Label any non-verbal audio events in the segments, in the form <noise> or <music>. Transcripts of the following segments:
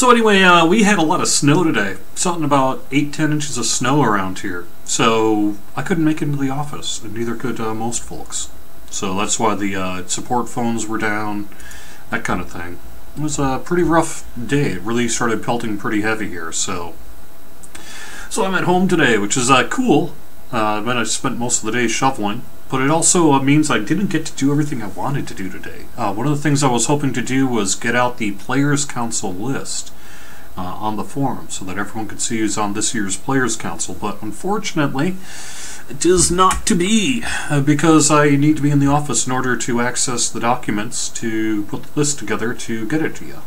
So anyway, uh, we had a lot of snow today. Something about 8, 10 inches of snow around here. So I couldn't make it into the office, and neither could uh, most folks. So that's why the uh, support phones were down, that kind of thing. It was a pretty rough day. It really started pelting pretty heavy here, so... So I'm at home today, which is uh, cool. Uh, but I spent most of the day shoveling. But it also uh, means I didn't get to do everything I wanted to do today. Uh, one of the things I was hoping to do was get out the Players Council list uh, on the forum so that everyone could see who's on this year's Players Council. But unfortunately, it is not to be uh, because I need to be in the office in order to access the documents to put the list together to get it to you.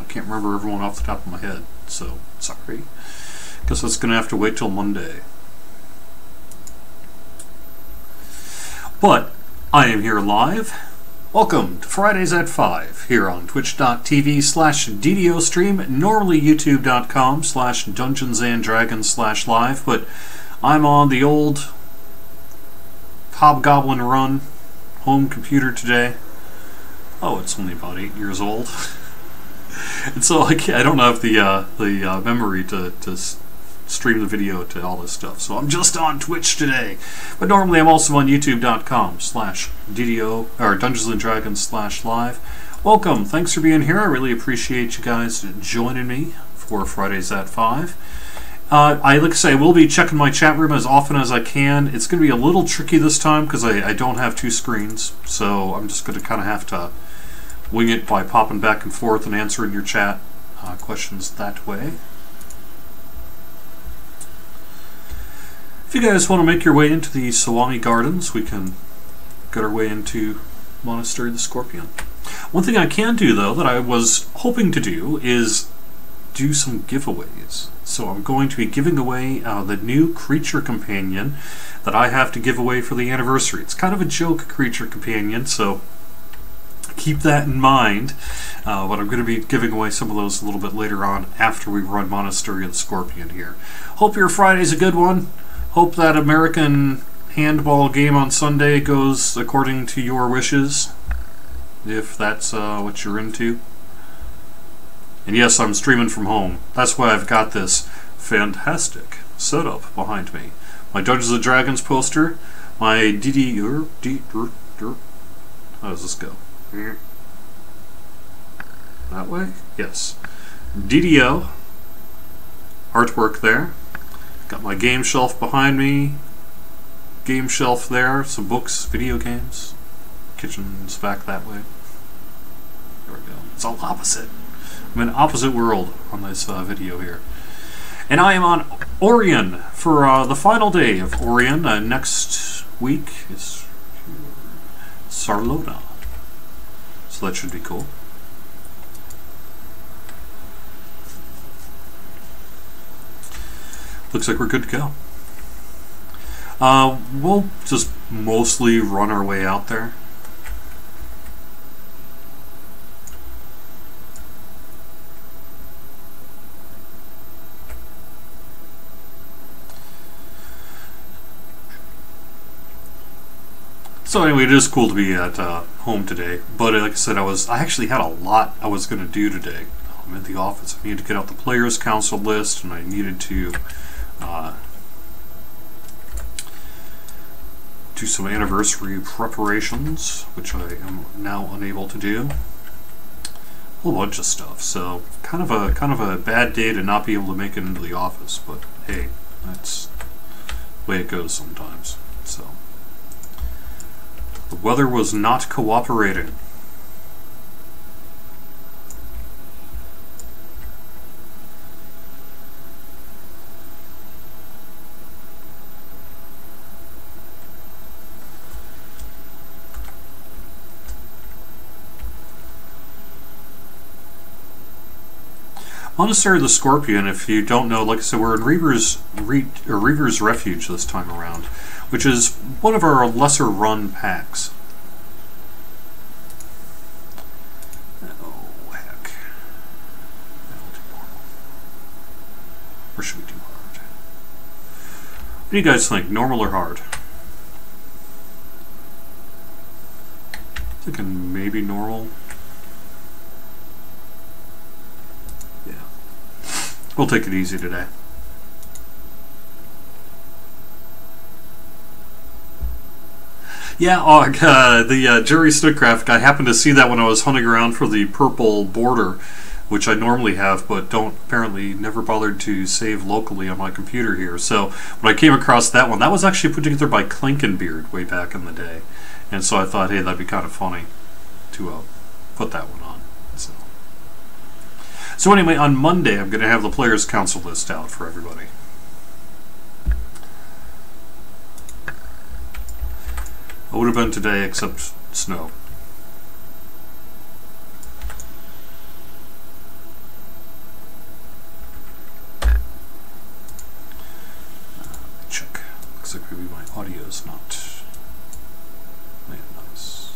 I can't remember everyone off the top of my head, so sorry. Guess that's going to have to wait till Monday. But I am here live. Welcome to Fridays at 5 here on twitch.tv slash DDO stream, normally youtube.com slash dungeons and dragons slash live, but I'm on the old Hobgoblin Run home computer today. Oh, it's only about eight years old. <laughs> and so I, I don't have the uh, the uh, memory to, to stream the video to all this stuff. So I'm just on Twitch today. But normally I'm also on youtube.com slash DDO or Dungeons and Dragons slash live. Welcome. Thanks for being here. I really appreciate you guys joining me for Fridays at 5. Uh, I like to say I will be checking my chat room as often as I can. It's going to be a little tricky this time because I, I don't have two screens, so I'm just going to kind of have to wing it by popping back and forth and answering your chat uh, questions that way. If you guys want to make your way into the Sawami Gardens, we can get our way into Monastery of the Scorpion. One thing I can do, though, that I was hoping to do is do some giveaways. So I'm going to be giving away uh, the new creature companion that I have to give away for the anniversary. It's kind of a joke creature companion, so keep that in mind. Uh, but I'm going to be giving away some of those a little bit later on after we run Monastery of the Scorpion here. Hope your Friday's a good one. Hope that American handball game on Sunday goes according to your wishes, if that's uh, what you're into. And yes, I'm streaming from home. That's why I've got this fantastic setup behind me. My Dungeons and Dragons poster, my DD... Er, D, er, er. How does this go? That way? Yes. DDO artwork there. Got my game shelf behind me. Game shelf there. Some books, video games. Kitchen's back that way. There we go. It's all opposite. I'm in opposite world on this uh, video here. And I am on Orien for uh, the final day of Orien. Uh, next week is Sarlona. So that should be cool. Looks like we're good to go. Uh, we'll just mostly run our way out there. So anyway, it is cool to be at uh, home today. But like I said, I was I actually had a lot I was going to do today. I'm in the office. I needed to get out the Players Council list, and I needed to uh, do some anniversary preparations, which I am now unable to do. A whole bunch of stuff. So kind of a kind of a bad day to not be able to make it into the office, but hey, that's the way it goes sometimes. So the weather was not cooperating. Monastery of the Scorpion, if you don't know, like I said, we're in Reaver's, Re Reaver's Refuge this time around, which is one of our lesser run packs. Oh, heck. Or should we do hard? What do you guys think, normal or hard? Thinking maybe normal. We'll take it easy today. Yeah, oh, <laughs> uh, the uh, Jerry Snook graphic, I happened to see that when I was hunting around for the purple border, which I normally have, but don't apparently never bothered to save locally on my computer here. So when I came across that one, that was actually put together by Klinkenbeard way back in the day. And so I thought, hey, that'd be kind of funny to uh, put that one. So anyway, on Monday, I'm going to have the Players' Council list out for everybody. It would have been today, except snow. Uh, check. Looks like maybe my audio is not. Yeah, nice.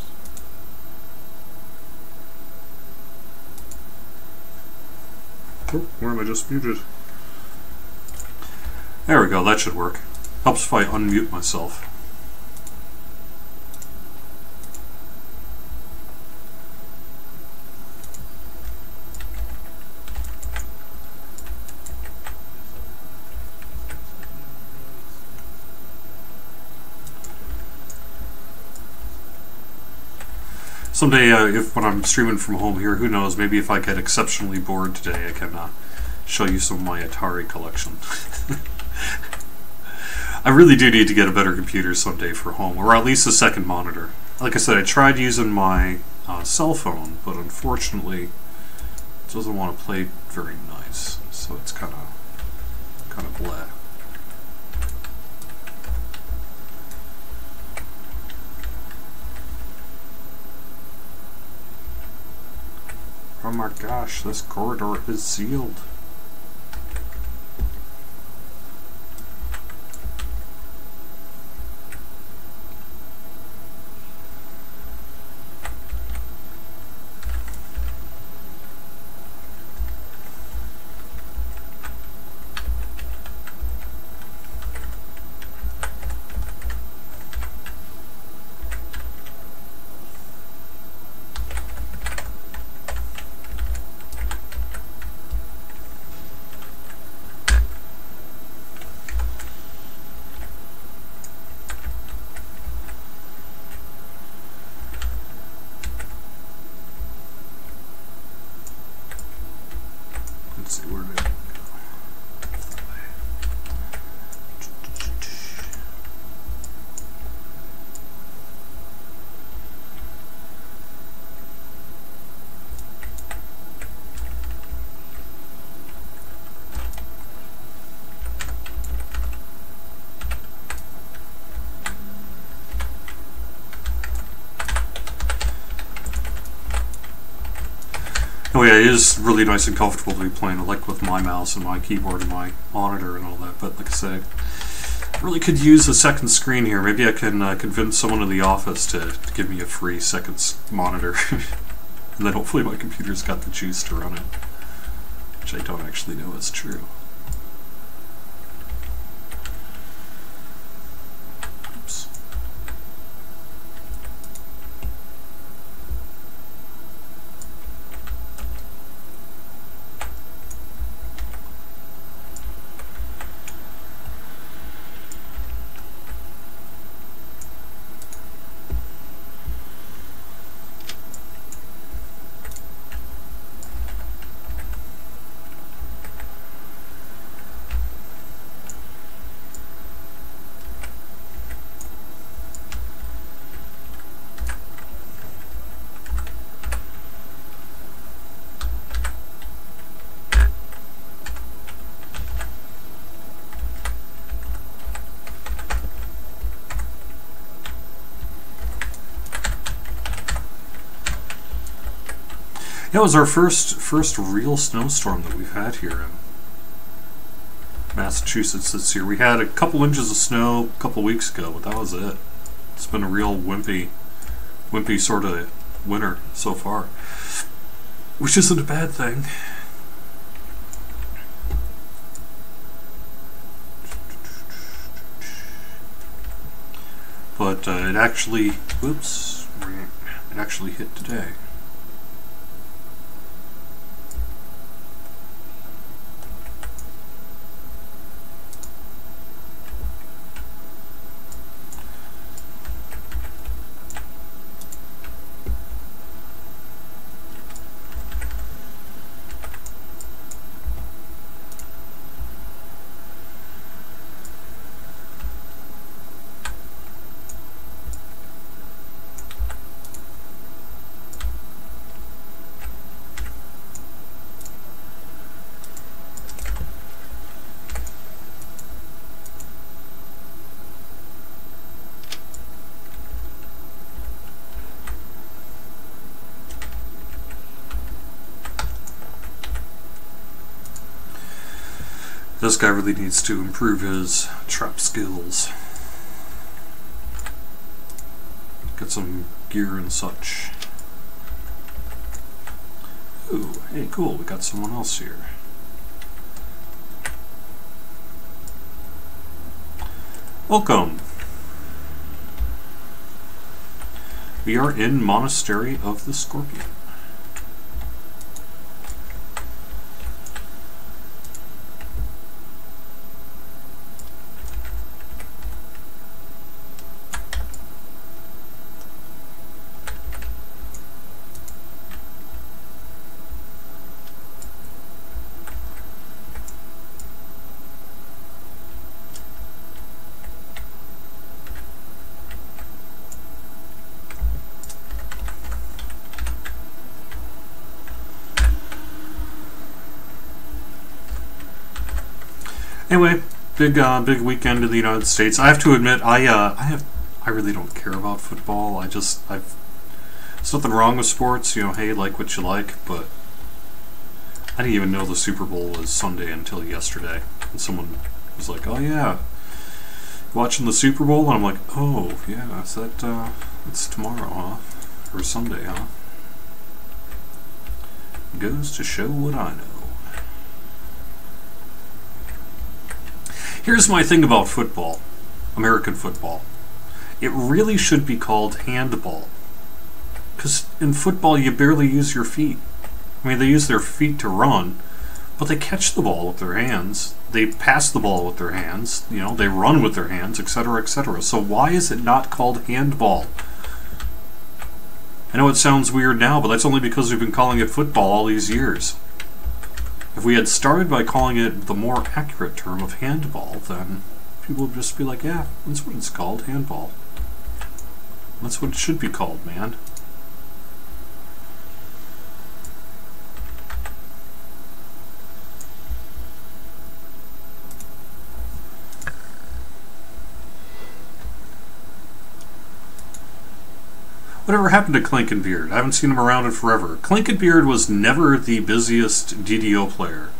There we go, that should work. Helps if I unmute myself. Someday, uh, if when I'm streaming from home here, who knows? Maybe if I get exceptionally bored today, I can uh, show you some of my Atari collection. <laughs> I really do need to get a better computer someday for home, or at least a second monitor. Like I said, I tried using my uh, cell phone, but unfortunately, it doesn't want to play very nice, so it's kind of kind of blah. Oh my gosh, this corridor is sealed. Let's see, where did it go? Oh yeah, it is really nice and comfortable to be playing like with my mouse and my keyboard and my monitor and all that. But like I say, really could use a second screen here. Maybe I can uh, convince someone in the office to, to give me a free second monitor, <laughs> and then hopefully my computer's got the juice to run it, which I don't actually know is true. It was our first first real snowstorm that we've had here in Massachusetts this year. We had a couple inches of snow a couple weeks ago, but that was it. It's been a real wimpy, wimpy sort of winter so far, which isn't a bad thing. But uh, it actually, whoops, it actually hit today. This guy really needs to improve his trap skills. Get some gear and such. Ooh, hey, cool, we got someone else here. Welcome. We are in Monastery of the Scorpion. Anyway, big uh, big weekend in the United States. I have to admit, I uh, I have I really don't care about football. I just I've there's nothing wrong with sports. You know, hey, like what you like, but I didn't even know the Super Bowl was Sunday until yesterday. And someone was like, "Oh yeah, watching the Super Bowl," and I'm like, "Oh yeah, is that uh, it's tomorrow, huh? Or Sunday, huh?" Goes to show what I know. Here's my thing about football, American football. It really should be called handball. Because in football, you barely use your feet. I mean, they use their feet to run, but they catch the ball with their hands. They pass the ball with their hands. You know, they run with their hands, etc., etc. So why is it not called handball? I know it sounds weird now, but that's only because we've been calling it football all these years. If we had started by calling it the more accurate term of handball, then people would just be like, yeah, that's what it's called, handball. That's what it should be called, man. Whatever happened to Clankenbeard? I haven't seen him around in forever. Clankenbeard was never the busiest DDO player.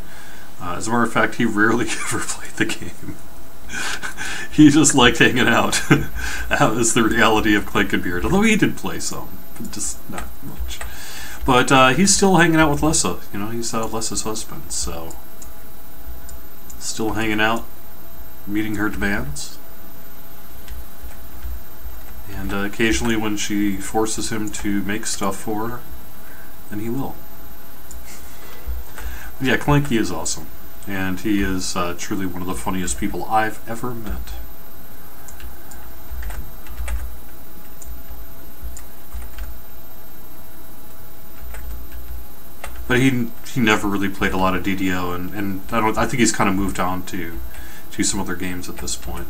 Uh, as a matter of fact, he rarely <laughs> ever played the game. <laughs> he just liked hanging out. <laughs> that was the reality of Clankenbeard. Although he did play some, but just not much. But uh, he's still hanging out with Lessa. You know, he's uh, Lessa's husband, so still hanging out, meeting her demands. And uh, occasionally, when she forces him to make stuff for her, then he will. But yeah, Clanky is awesome. And he is uh, truly one of the funniest people I've ever met. But he he never really played a lot of DDO, and, and I don't I think he's kind of moved on to to some other games at this point.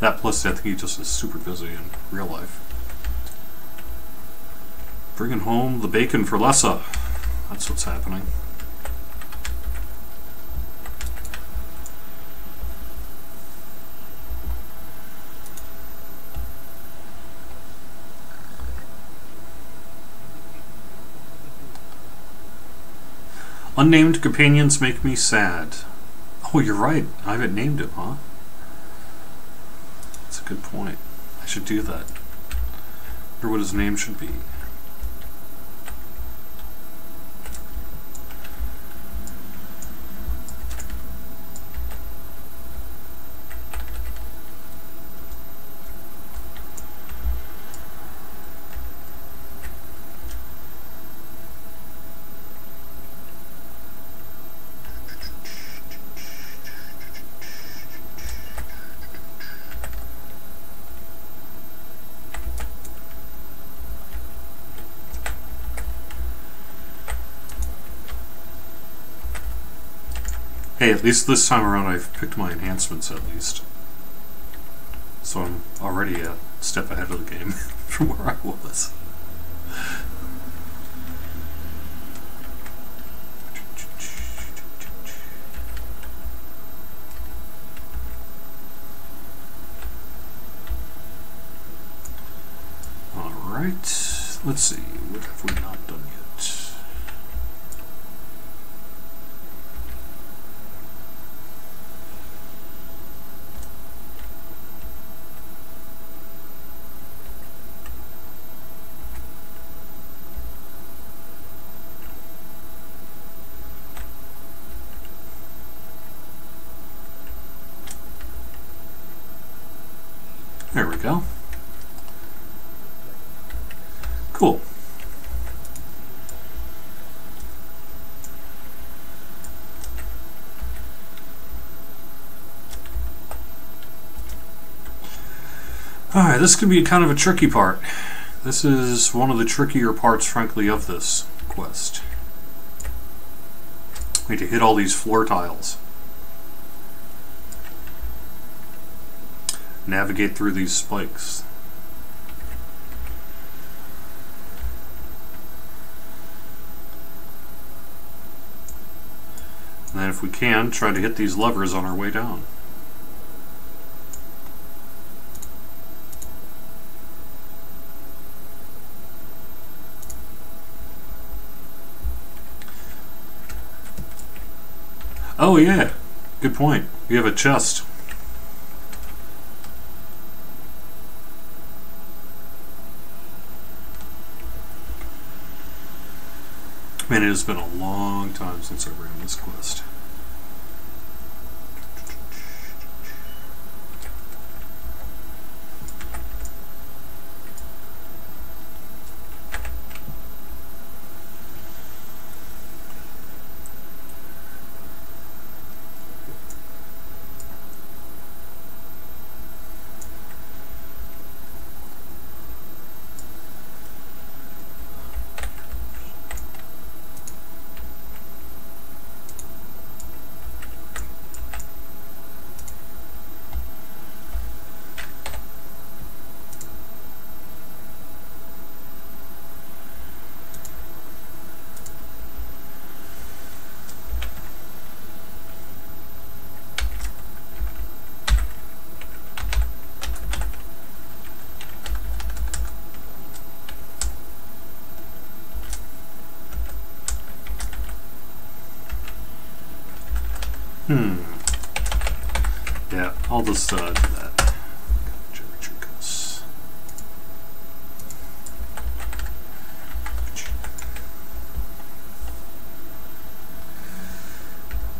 That plus, I think he just is super busy in real life. Bringing home the bacon for Lessa. That's what's happening. Unnamed companions make me sad. Oh, you're right. I haven't named him, huh? That's a good point. I should do that. Or what his name should be. Hey, at least this time around I've picked my enhancements at least. So I'm already a step ahead of the game <laughs> from where I was. Alright, let's see, what have we not done yet? There we go. Cool. Alright, this can be kind of a tricky part. This is one of the trickier parts, frankly, of this quest. We need to hit all these floor tiles. Navigate through these spikes. And then if we can, try to hit these levers on our way down. Oh yeah, good point. You have a chest. Man, it has been a long time since I ran this quest. Hmm. That.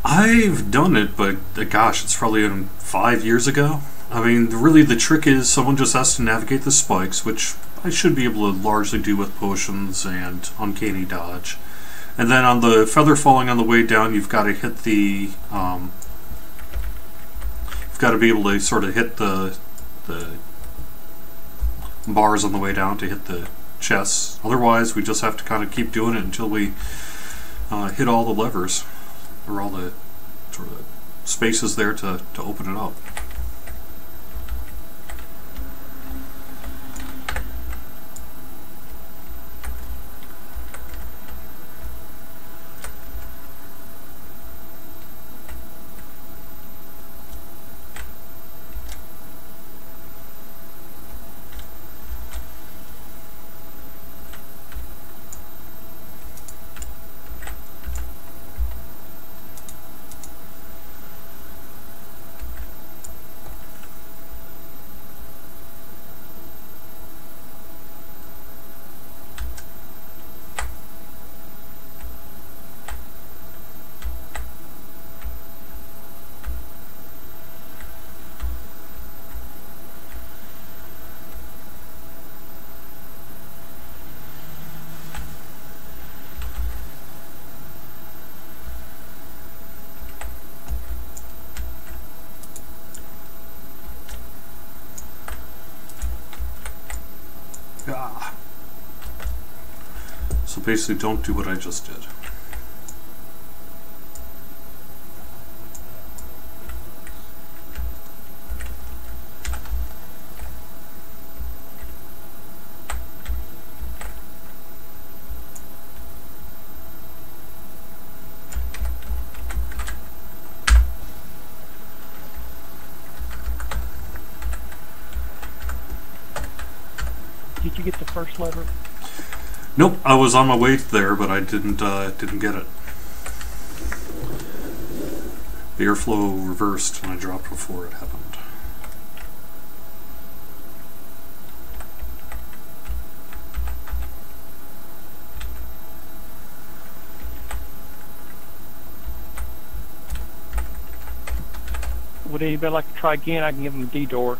I've done it, but uh, gosh, it's probably um, five years ago. I mean, really, the trick is someone just has to navigate the spikes, which I should be able to largely do with potions and uncanny dodge. And then on the feather falling on the way down, you've got to hit the, um, got to be able to sort of hit the, the bars on the way down to hit the chests. Otherwise, we just have to kind of keep doing it until we uh, hit all the levers, or all the sort of spaces there to, to open it up. So basically don't do what I just did. Did you get the first lever? Nope, I was on my way there, but I didn't uh, didn't get it. The airflow reversed and I dropped before it happened. Would anybody like to try again? I can give them a detour.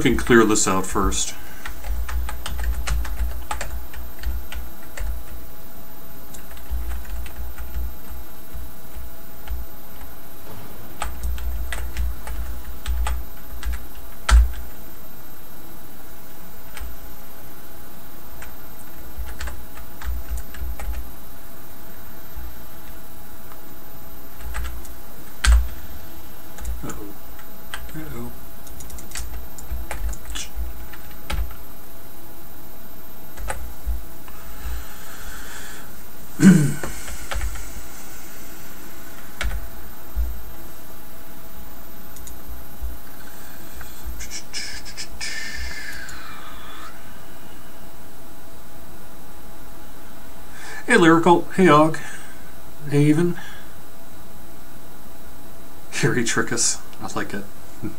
Can clear this out first. Lyrical. Hey, Og. Hey, Even. Harry Trickus. I like it. <laughs>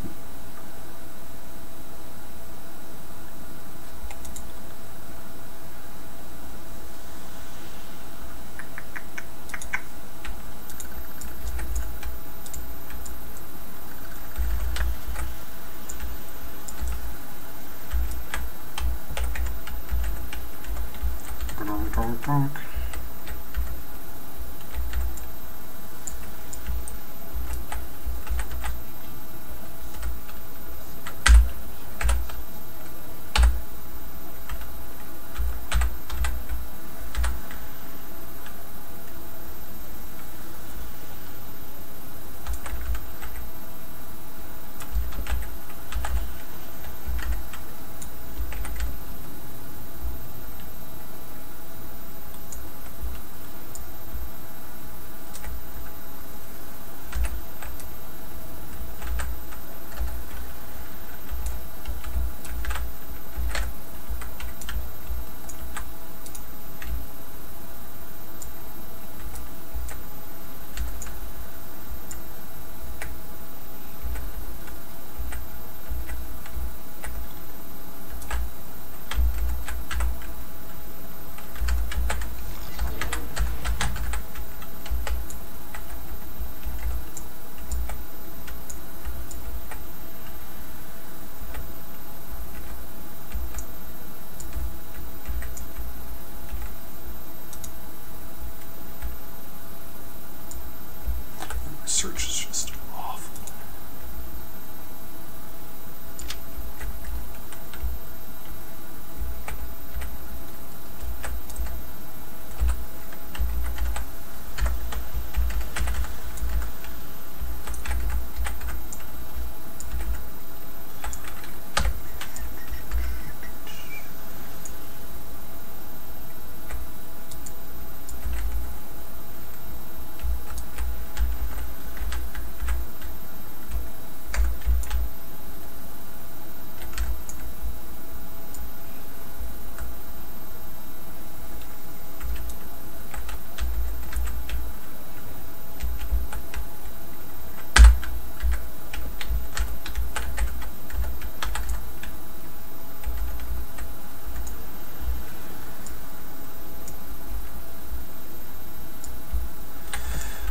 Donk,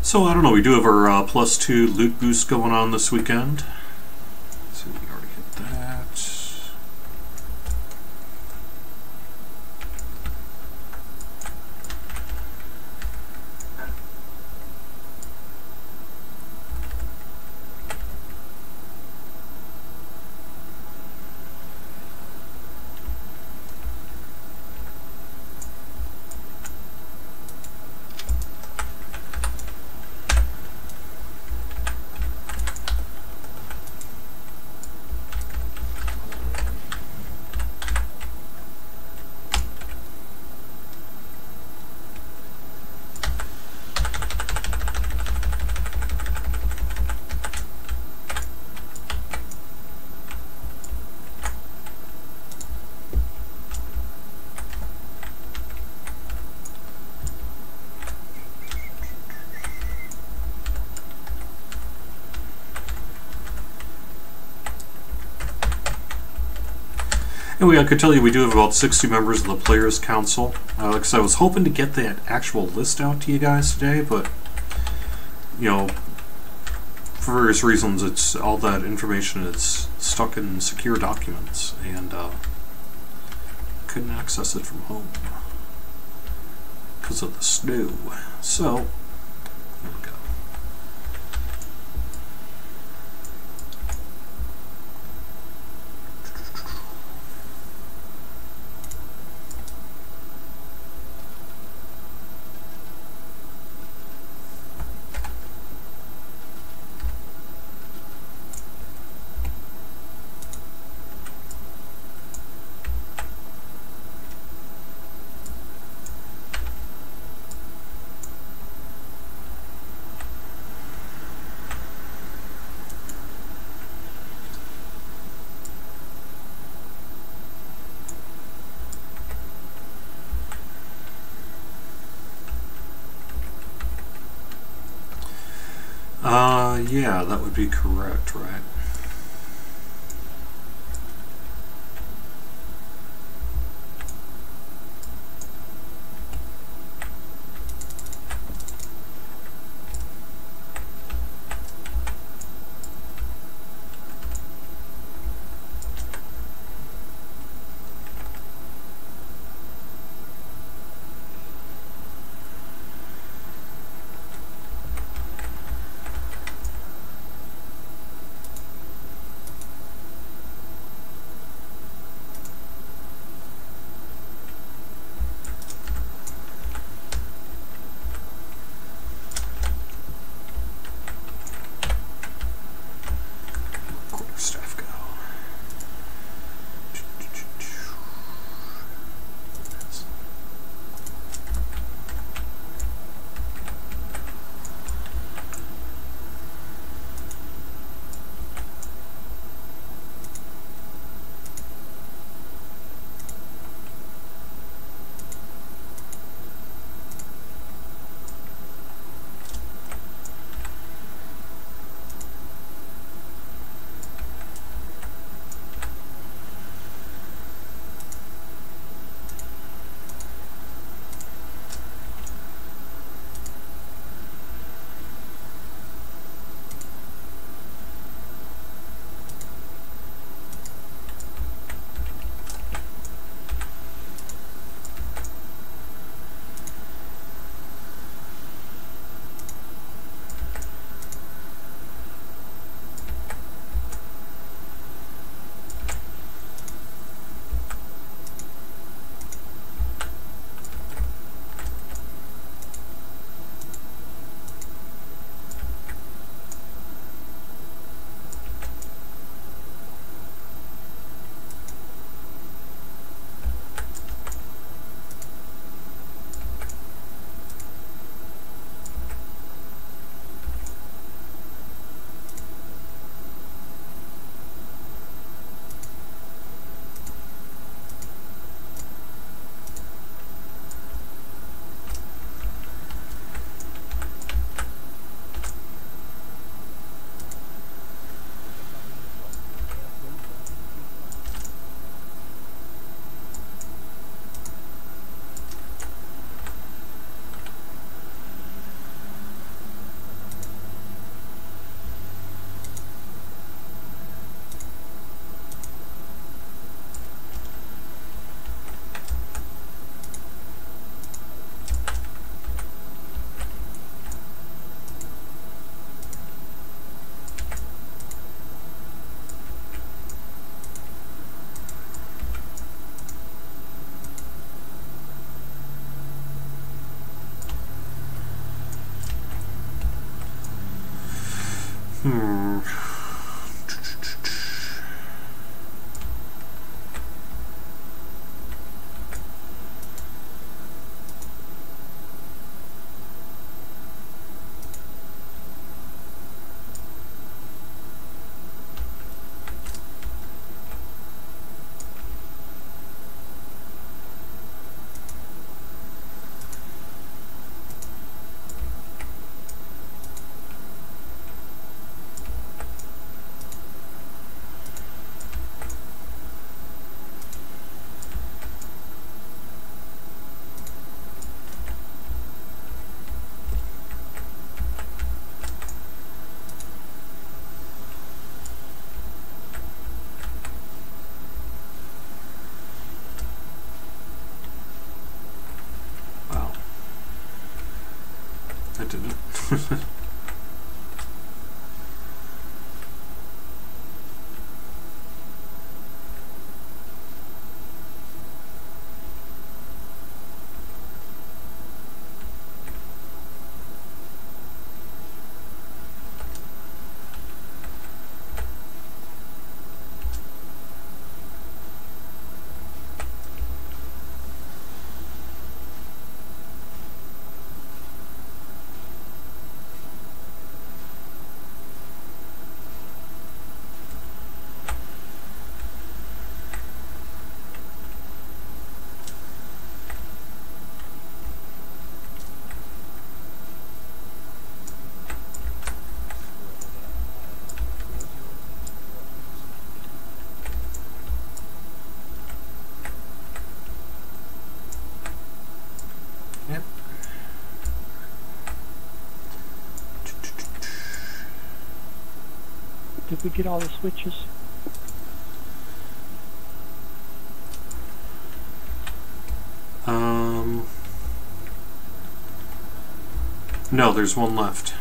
So I don't know. We do have our uh, plus two loot boost going on this weekend. So we already hit that. Anyway, I could tell you we do have about 60 members of the Players Council. Uh, like I I was hoping to get that actual list out to you guys today, but, you know, for various reasons, it's all that information is stuck in secure documents and uh, couldn't access it from home because of the snow. So, here we go. Uh, yeah, that would be correct, right? Hmm. Yep. <laughs> Did we get all the switches? Um. No, there's one left.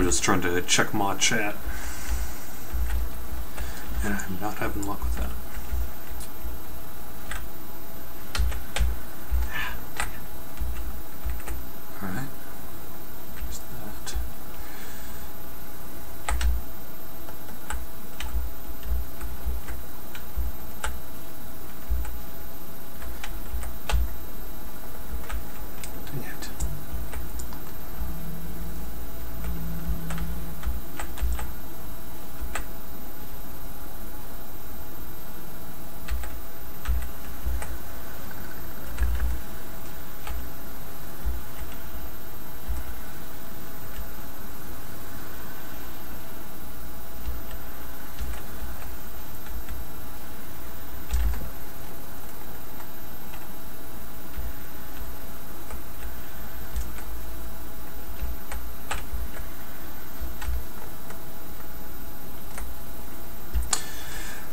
I'm just trying to check my chat. And I'm not having luck with that. Alright. There's that. Dang it.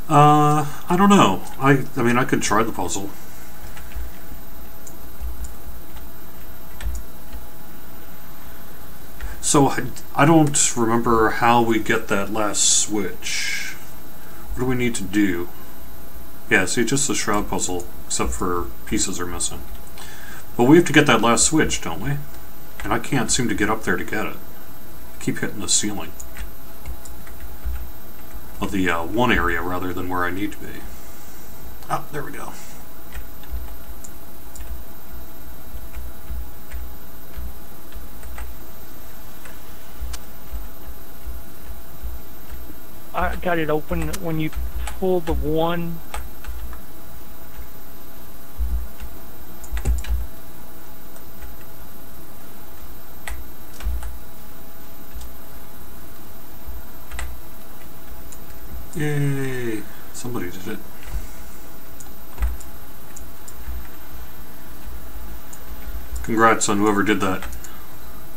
Uh, I don't know. I I mean, I could try the puzzle. So I, I don't remember how we get that last switch. What do we need to do? Yeah, see, just the shroud puzzle, except for pieces are missing. But we have to get that last switch, don't we? And I can't seem to get up there to get it. I keep hitting the ceiling of the uh, one area rather than where I need to be. Oh, there we go. I got it open when you pull the one. Yay! Somebody did it. Congrats on whoever did that.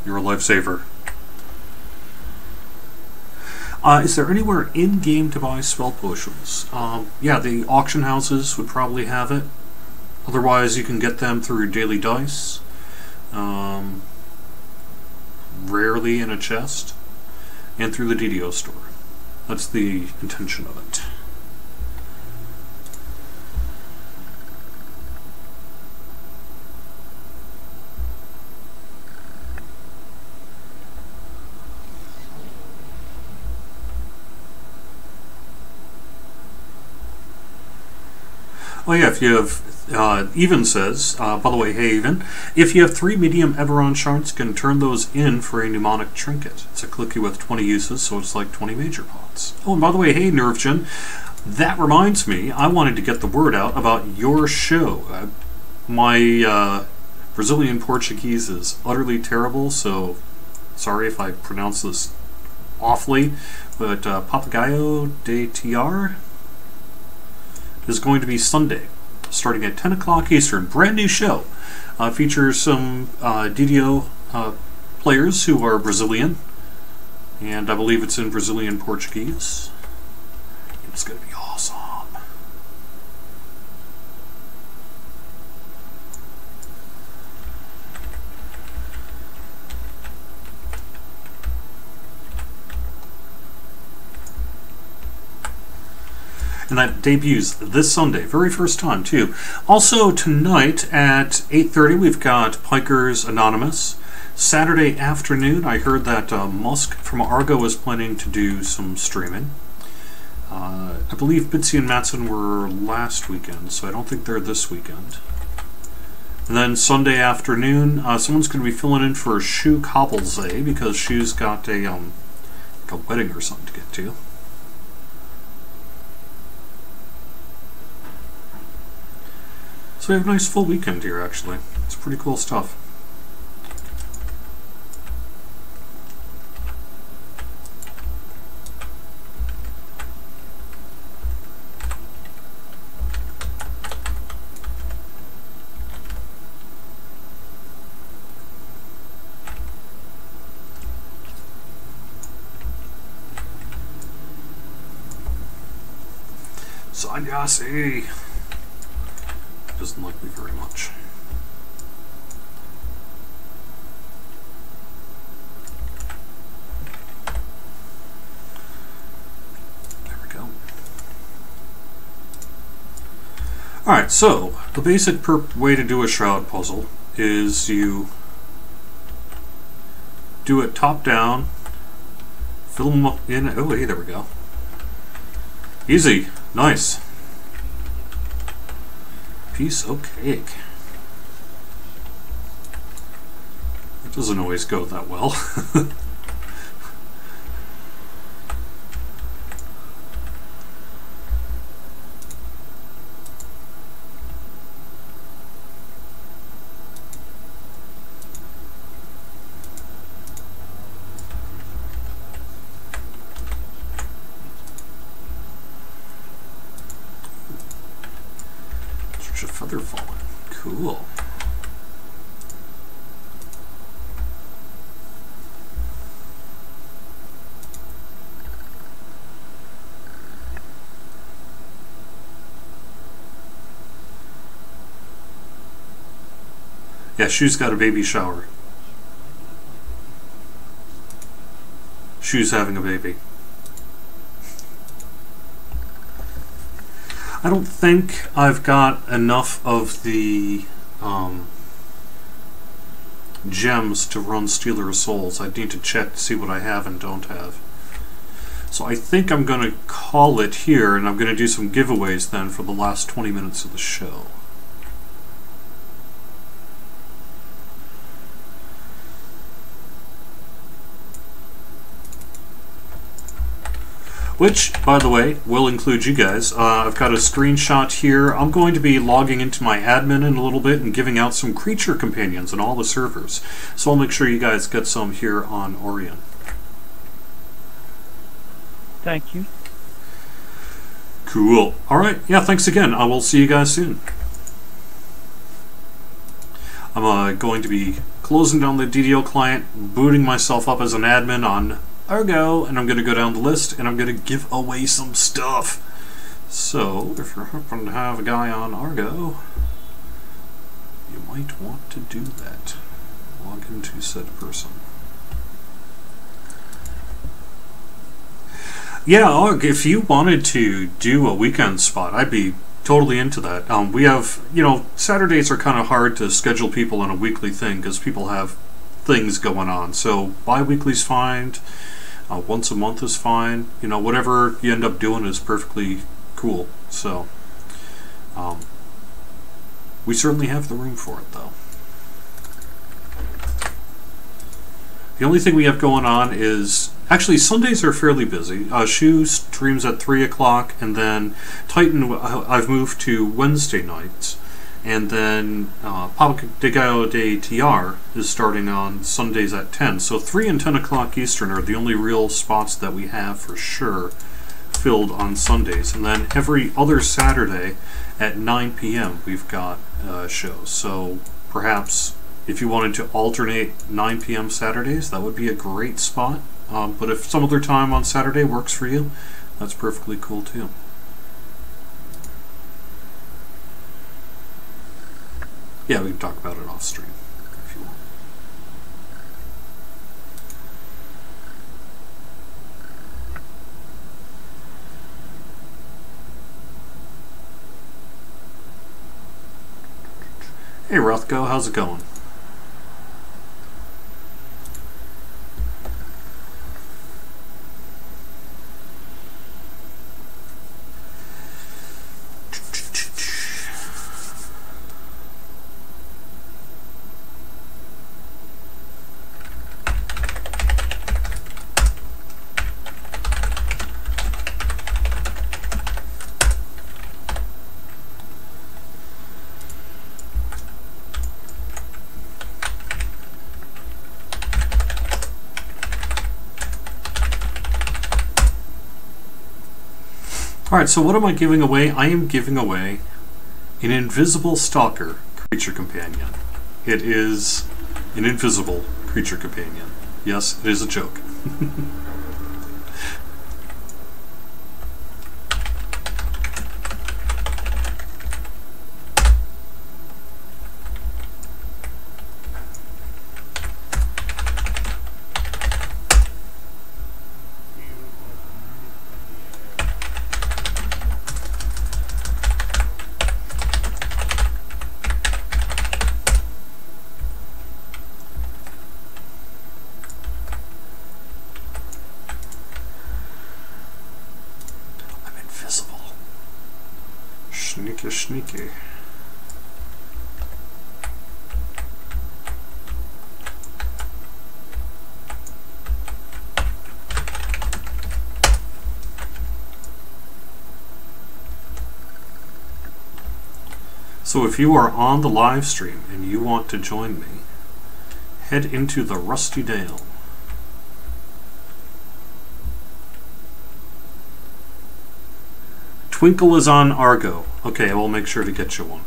You're a lifesaver. Uh, is there anywhere in game to buy spell potions? Um, yeah, the auction houses would probably have it. Otherwise, you can get them through Daily Dice. Um, rarely in a chest. And through the DDO store. That's the intention of it. Oh yeah, if you have, uh, Even says, uh, by the way, hey Even, if you have three medium Eberron shards, you can turn those in for a mnemonic trinket. It's a clicky with 20 uses, so it's like 20 major pots. Oh, and by the way, hey Nervgen, that reminds me, I wanted to get the word out about your show. Uh, my uh, Brazilian Portuguese is utterly terrible, so sorry if I pronounce this awfully, but uh, Papagaio de Tiar is going to be Sunday, starting at 10 o'clock Eastern. Brand new show. Uh, features some uh, DDO uh, players who are Brazilian, and I believe it's in Brazilian Portuguese. It's going to be awesome. And that debuts this Sunday, very first time too. Also tonight at 8:30 we've got Pikers Anonymous. Saturday afternoon, I heard that uh, Musk from Argo is planning to do some streaming. Uh, I believe Bitsy and Matson were last weekend, so I don't think they're this weekend. And then Sunday afternoon, uh, someone's going to be filling in for Shu Koppelzay because Shu's got a um, like a wedding or something to get to. So we have a nice full weekend here, actually. It's pretty cool stuff. Sanyasi doesn't like me very much. There we go. Alright, so the basic way to do a shroud puzzle is you do it top down, fill them up in. Oh, hey, there we go. Easy. Nice. Piece of cake. It doesn't always go that well. <laughs> Search a feather falling. Cool. Yeah, Shu's got a baby shower. Shu's having a baby. I don't think I've got enough of the um, gems to run Stealer of Souls. I need to check to see what I have and don't have. So I think I'm going to call it here, and I'm going to do some giveaways then for the last 20 minutes of the show. Which, by the way, will include you guys. Uh, I've got a screenshot here. I'm going to be logging into my admin in a little bit and giving out some creature companions on all the servers. So I'll make sure you guys get some here on Orien. Thank you. Cool. All right. Yeah, thanks again. I will see you guys soon. I'm uh, going to be closing down the DDO client, booting myself up as an admin on Argo, and I'm going to go down the list and I'm going to give away some stuff. So, if you happen to have a guy on Argo, you might want to do that. Log into said person. Yeah, if you wanted to do a weekend spot, I'd be totally into that. Um, we have, you know, Saturdays are kind of hard to schedule people on a weekly thing because people have things going on. So bi-weekly's fine. Uh, once a month is fine. You know, whatever you end up doing is perfectly cool. So, um, We certainly have the room for it, though. The only thing we have going on is actually Sundays are fairly busy. Uh, streams at three o'clock, and then Titan uh, I've moved to Wednesday nights, and then uh, de Gallo de TR is starting on Sundays at ten. So three and ten o'clock Eastern are the only real spots that we have for sure filled on Sundays, and then every other Saturday at 9 p.m. we've got uh, shows. So perhaps if you wanted to alternate 9 p.m. Saturdays, that would be a great spot. Um, but if some other time on Saturday works for you, that's perfectly cool too. Yeah, we can talk about it off stream if you want. Hey Rothko, how's it going? Alright, so what am I giving away? I am giving away an invisible stalker creature companion. It is an invisible creature companion. Yes, it is a joke. <laughs> I'm invisible. Sneaky, sneaky. So if you are on the live stream and you want to join me, head into the Rusty Dale. Twinkle is on Argo. Okay, I will make sure to get you one.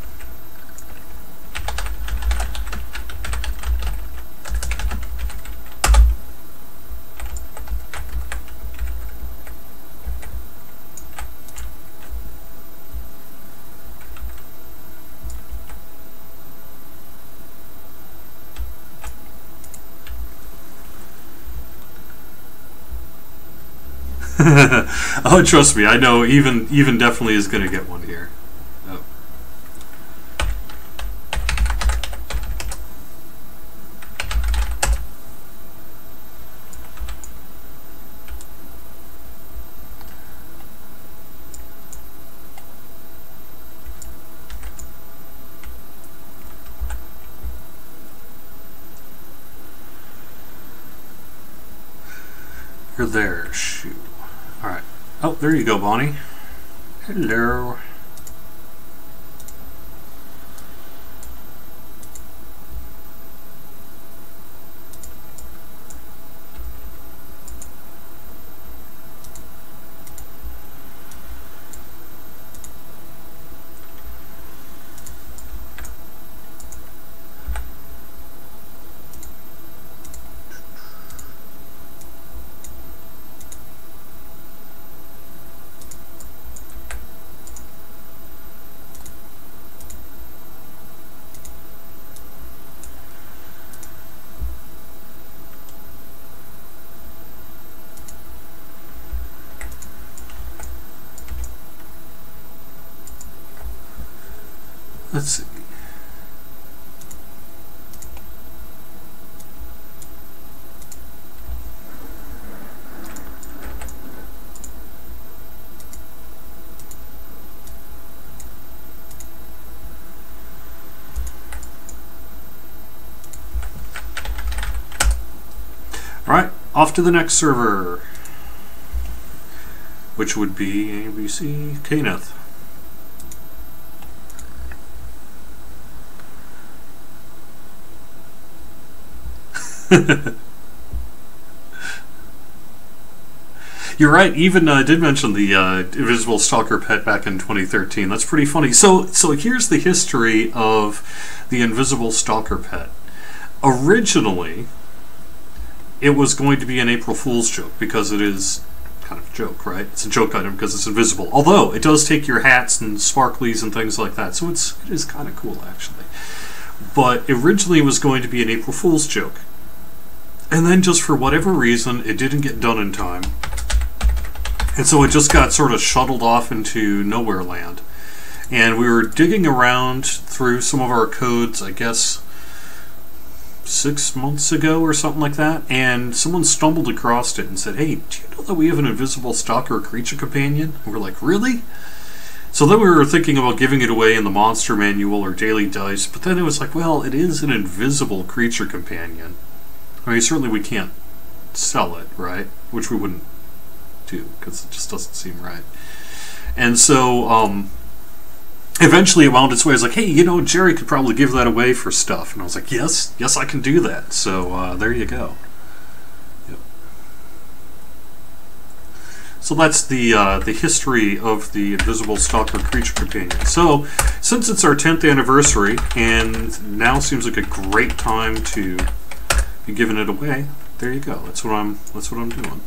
<laughs> oh, trust me, I know. Even even definitely is going to get one here. Oh. You're there. Shoot. All right. Oh, there you go, Bonnie. Hello. Let's see. Alright, off to the next server. Which would be ABC Cannith. <laughs> You're right. Even uh, did mention the uh, Invisible Stalker pet back in 2013. That's pretty funny. So, so here's the history of the Invisible Stalker pet. Originally, it was going to be an April Fool's joke because it is kind of a joke, right? It's a joke item because it's invisible. Although it does take your hats and sparklies and things like that, so it's it is kind of cool actually. But originally, it was going to be an April Fool's joke. And then, just for whatever reason, it didn't get done in time. And so it just got sort of shuttled off into nowhere land. And we were digging around through some of our codes, I guess, six months ago or something like that. And someone stumbled across it and said, Hey, do you know that we have an invisible stalker creature companion? And we're like, Really? So then we were thinking about giving it away in the monster manual or daily dice, but then it was like, well, it is an invisible creature companion. I mean, certainly we can't sell it, right? Which we wouldn't do because it just doesn't seem right. And so um, eventually it wound its way. I was like, hey, you know, Jerry could probably give that away for stuff. And I was like, yes, yes, I can do that. So uh, there you go. Yep. So that's the uh, the history of the Invisible Stalker Creature Companion. So since it's our 10th anniversary, and now seems like a great time to be giving it away, there you go. That's what I'm. That's what I'm doing.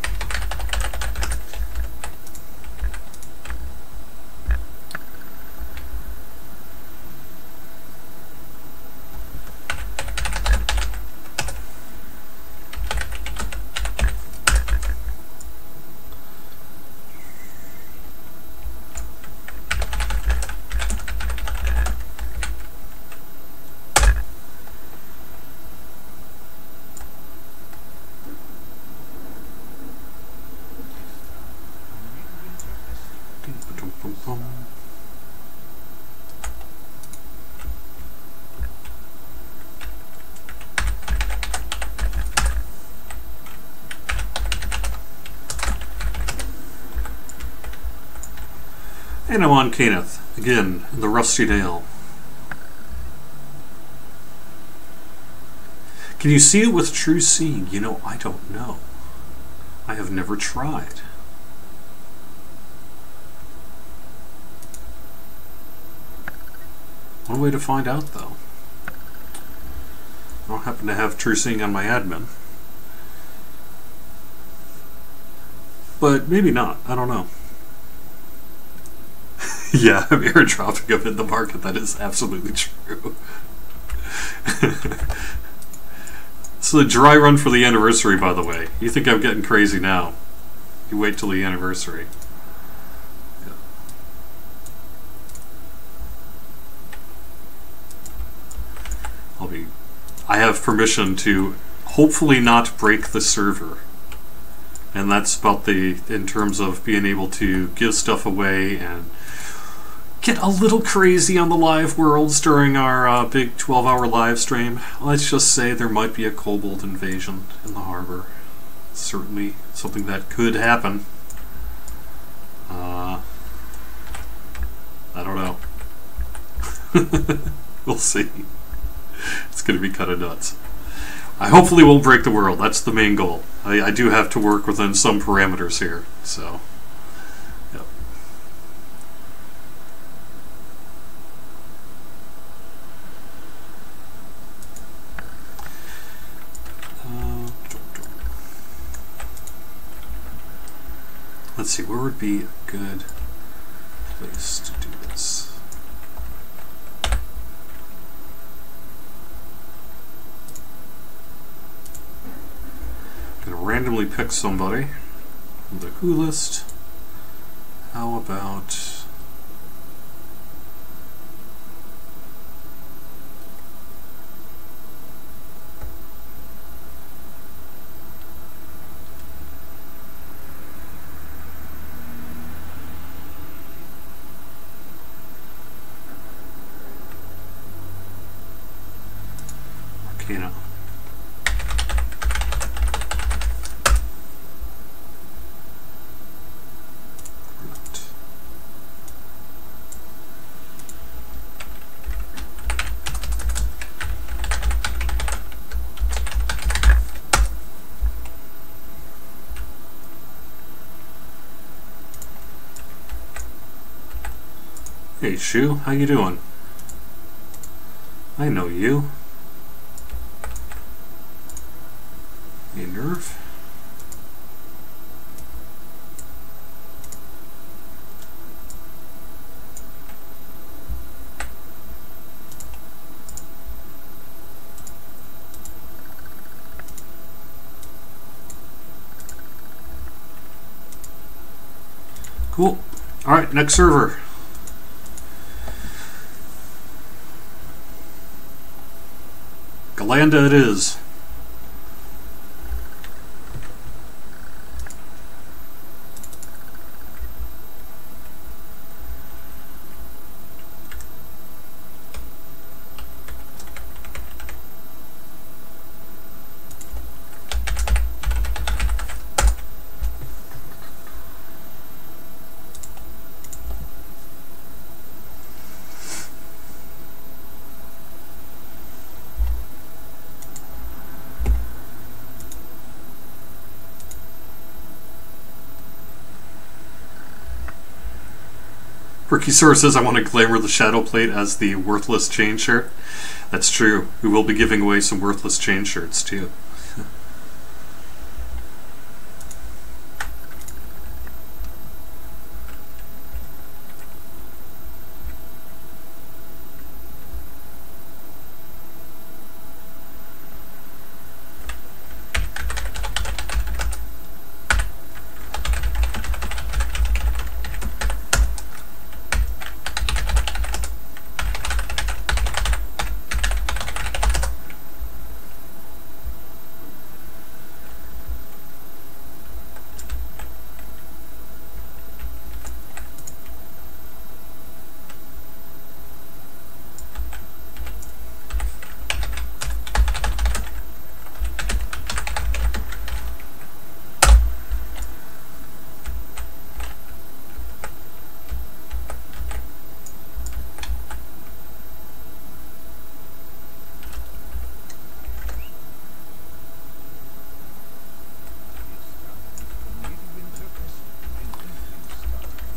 Cannith, again, in the Rusty Dale. Can you see it with true seeing? You know, I don't know. I have never tried. One way to find out, though. I don't happen to have true seeing on my admin. But maybe not. I don't know. <laughs> yeah, I'm airdropping them in the market. That is absolutely true. <laughs> so the dry run for the anniversary, by the way. You think I'm getting crazy now. You wait till the anniversary. Yeah. I'll be... I have permission to hopefully not break the server. And that's about the... in terms of being able to give stuff away and get a little crazy on the live worlds during our uh, big 12 hour live stream. Let's just say there might be a kobold invasion in the harbor. Certainly something that could happen. Uh, I don't know. <laughs> we'll see. It's going to be kind of nuts. I hopefully won't break the world. That's the main goal. I, I do have to work within some parameters here, so. Let's see, where would be a good place to do this? I'm to randomly pick somebody from the who list. How about... Hey, Shu, how you doing? I know you. Hey, Nerve. Cool. All right, next server. Ghallanda it is. Rickysaur says I want to glamour the shadow plate as the worthless chain shirt. That's true. We will be giving away some worthless chain shirts too.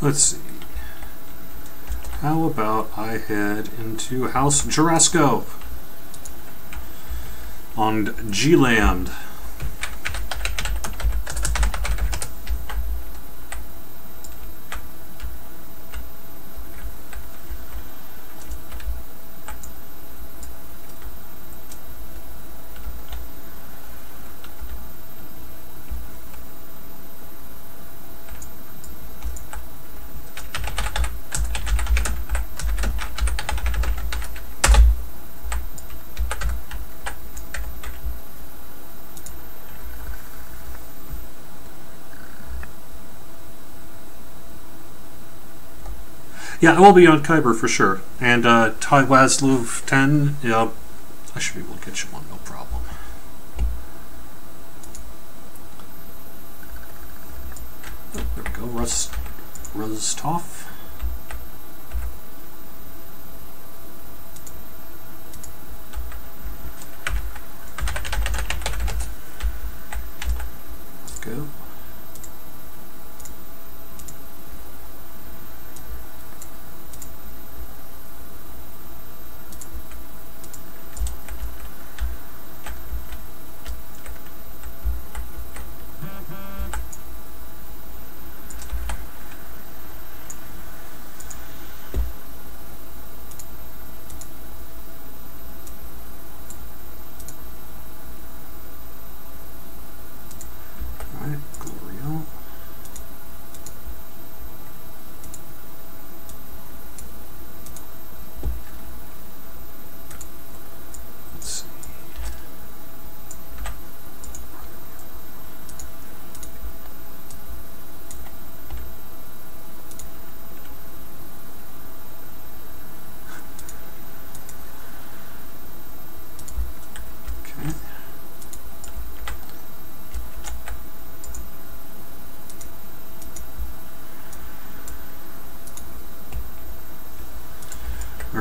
Let's see. How about I head into House Jorasco on G-Land. Yeah, I will be on Khyber for sure. And uh, Tywazluv 10, yeah, I should be able to get you one, no problem. Oh, there we go, Rust, Rustov.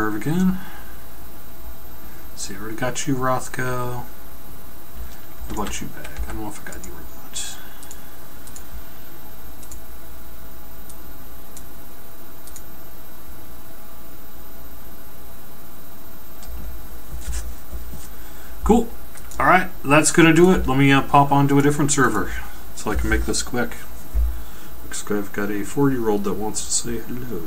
curve again. See, I already got you, Rothko. I bought you back? I don't know if I got you or not. Cool. All right, that's gonna do it. Let me uh, pop onto a different server so I can make this quick. Looks like I've got a four-year-old that wants to say hello.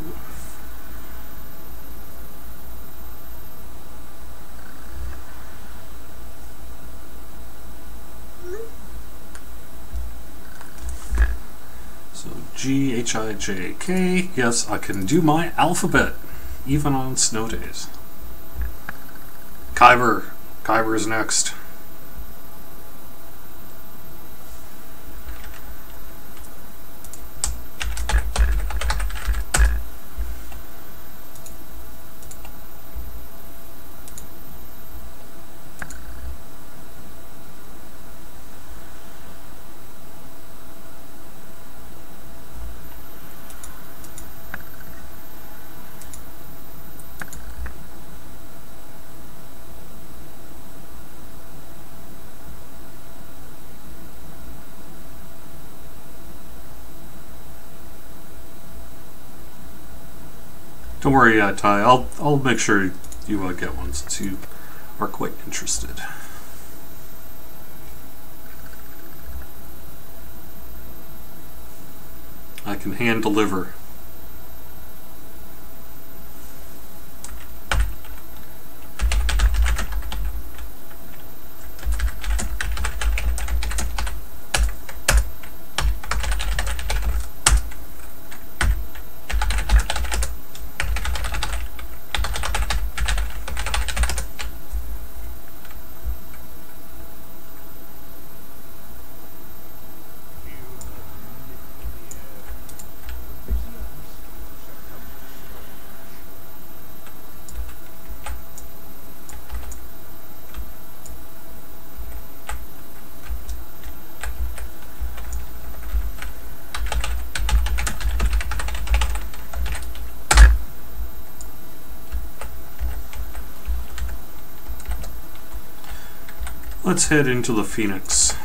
J K. Yes, I can do my alphabet even on snow days. Khyber. Khyber is next. Don't worry, uh, Ty. I'll I'll make sure you uh, get one since you are quite interested. I can hand deliver. Let's head into the Phoenix.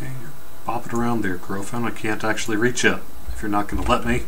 Hey, you're bopping around there, girlfriend. I can't actually reach you if you're not going to let me.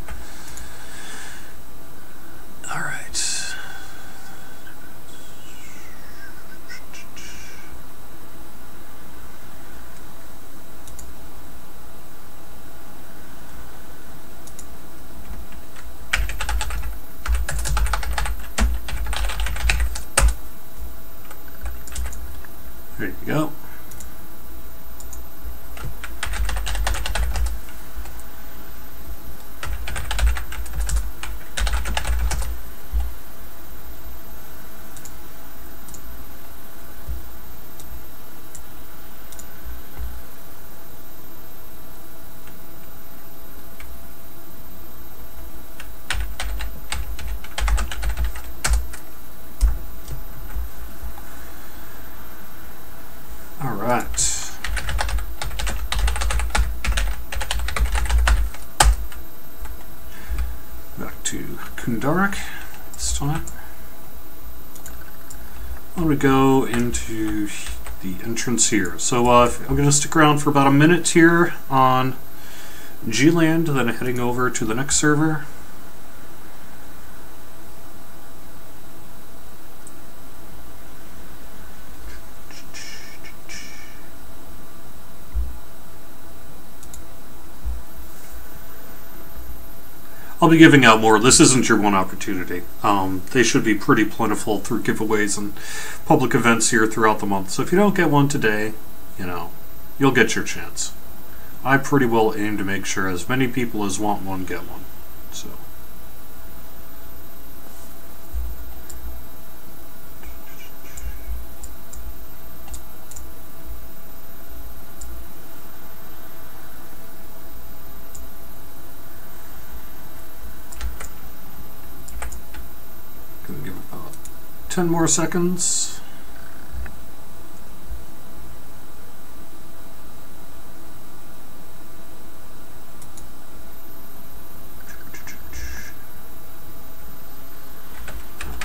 Entrance here. So uh, I'm going to stick around for about a minute here on G-Land, then heading over to the next server. Be giving out more. This isn't your one opportunity. Um, they should be pretty plentiful through giveaways and public events here throughout the month. So if you don't get one today, you know, you'll get your chance. I pretty well aim to make sure as many people as want one get one. So. Gonna give it about 10 more seconds.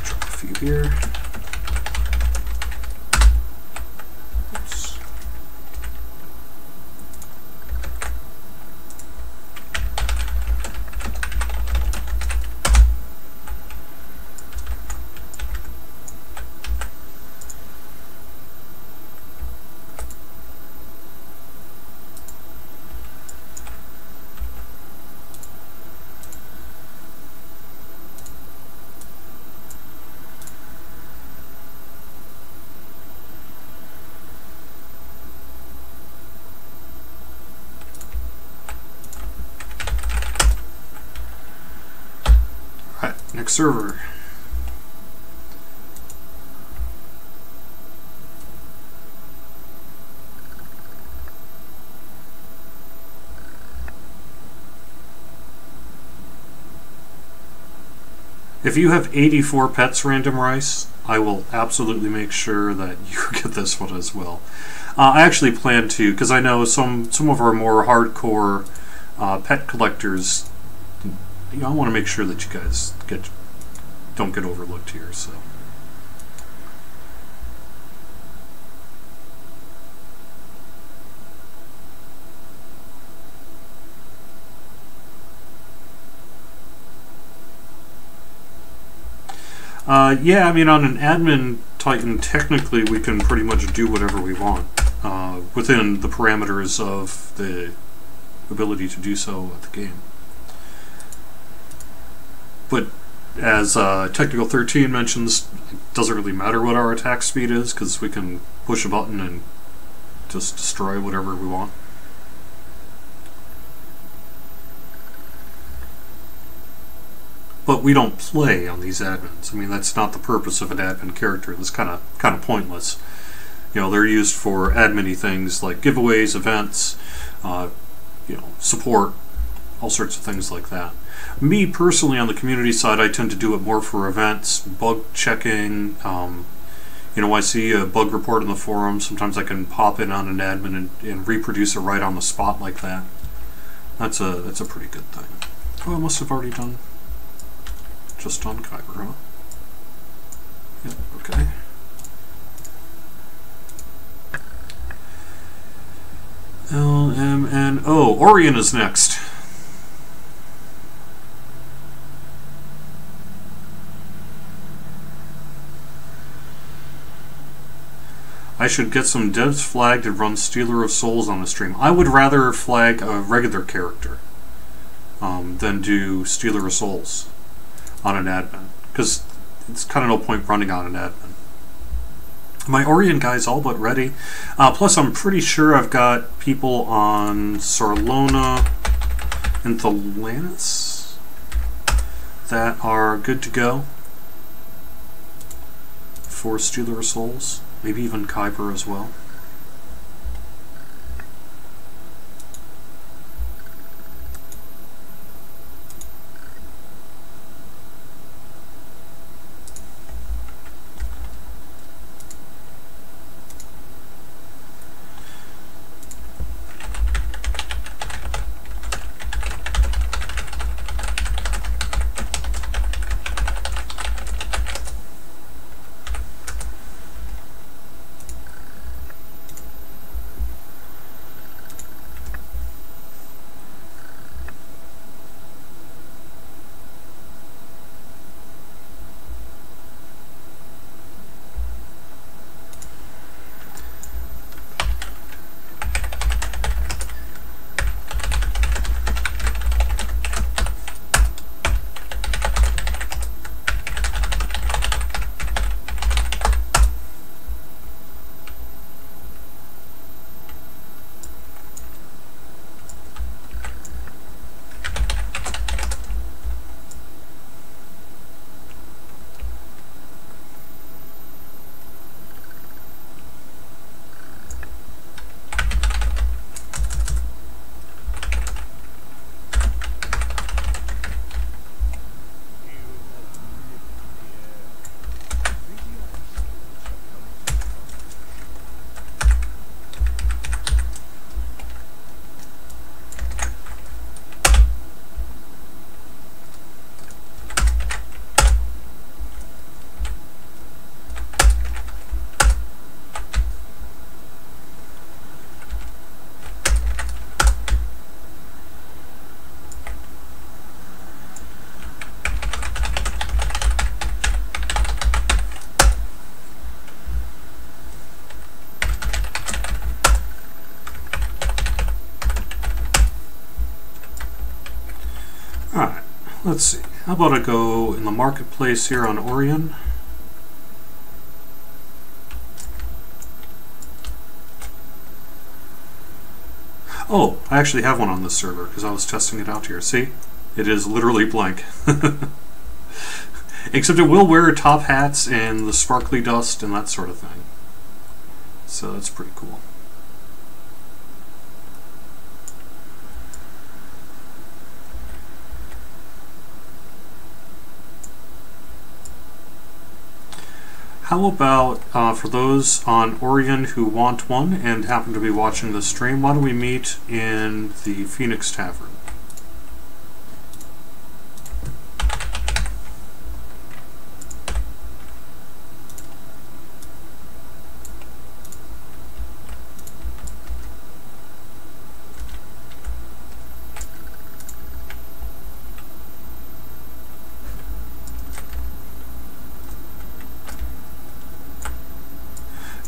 Drop a few here. Oops. Server. If you have 84 pets random rice, I will absolutely make sure that <laughs> you get this one as well. Uh, I actually plan to, because I know some, some of our more hardcore uh, pet collectors you know, I want to make sure that you guys get don't get overlooked here. So. Uh, yeah, I mean, on an admin Titan, technically we can pretty much do whatever we want uh, within the parameters of the ability to do so at the game. But as uh, Technical 13 mentions, it doesn't really matter what our attack speed is because we can push a button and just destroy whatever we want. But we don't play on these admins. I mean, that's not the purpose of an admin character. That's kind of kind of pointless. You know, they're used for admin things like giveaways, events, uh, you know, support, all sorts of things like that. Me personally, on the community side, I tend to do it more for events, bug checking. Um, you know, I see a bug report in the forum. Sometimes I can pop in on an admin and, and reproduce it right on the spot like that. That's a that's a pretty good thing. Oh, I must have already done just on Khyber, huh? Yep. Okay. L M N O. Orien is next. I should get some devs flagged and run Stealer of Souls on the stream. I would rather flag a regular character um, than do Stealer of Souls on an admin. Because it's kind of no point running on an admin. My Orien guy's all but ready. Uh, plus, I'm pretty sure I've got people on Sarlona and Thelanis that are good to go for Stealer of Souls. Maybe even Khyber as well. Let's see. How about I go in the marketplace here on Orien? Oh, I actually have one on this server because I was testing it out here. See? It is literally blank. <laughs> Except it will wear top hats and the sparkly dust and that sort of thing. So that's pretty cool. How about uh, for those on Orien who want one and happen to be watching the stream, why don't we meet in the Phoenix Tavern?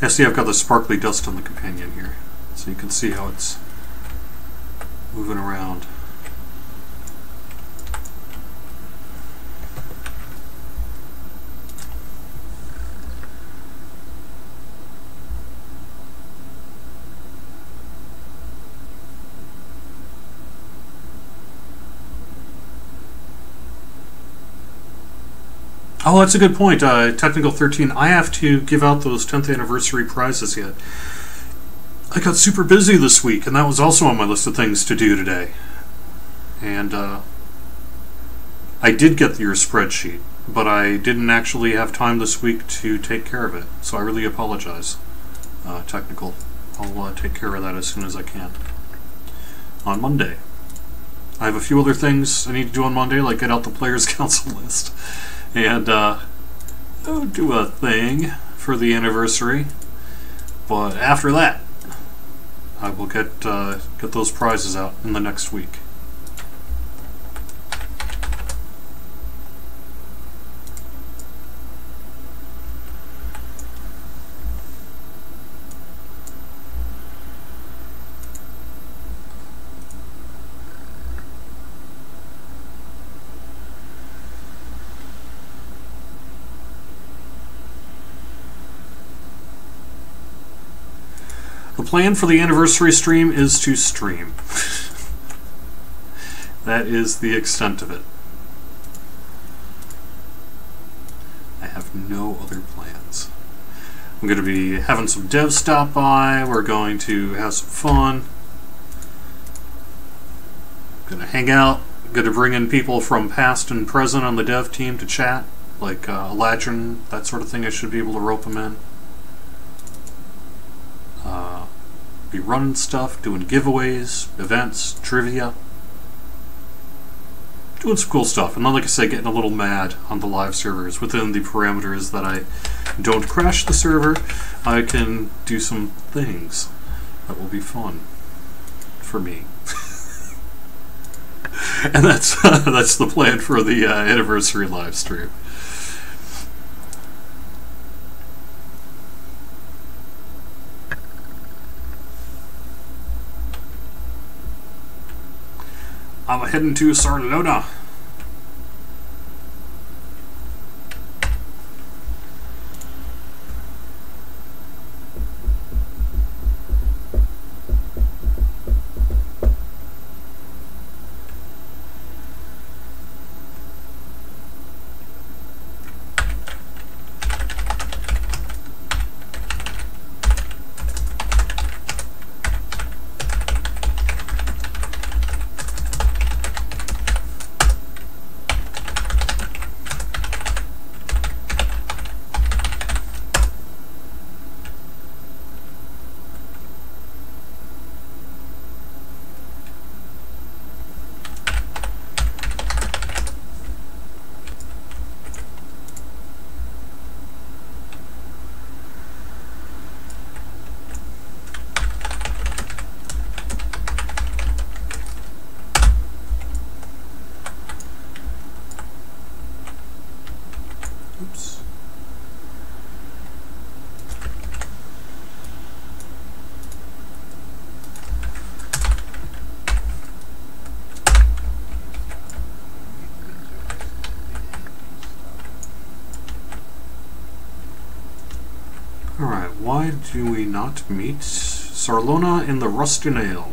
Yeah, see, I've got the sparkly dust on the companion here, so you can see how it's moving around. Oh, that's a good point. Uh, Technical 13, I have to give out those 10th anniversary prizes yet. I got super busy this week, and that was also on my list of things to do today. And uh, I did get your spreadsheet, but I didn't actually have time this week to take care of it. So I really apologize, uh, Technical. I'll uh, take care of that as soon as I can. On Monday. I have a few other things I need to do on Monday, like get out the Players' <laughs> Council list and uh, do a thing for the anniversary. But after that, I will get uh, get those prizes out in the next week. Plan for the anniversary stream is to stream. that is the extent of it. I have no other plans. I'm going to be having some devs stop by. We're going to have some fun. Going to hang out. Going to bring in people from past and present on the dev team to chat, like uh, that sort of thing. I should be able to rope them in. Be running stuff, doing giveaways, events, trivia, doing some cool stuff. And then, like I said, getting a little mad on the live servers within the parameters that I don't crash the server. I can do some things that will be fun for me. <laughs> and that's <laughs> that's the plan for the uh, anniversary live stream. I'm heading to Sarlona. Why do we not meet Sarlona in the Rusty Nail?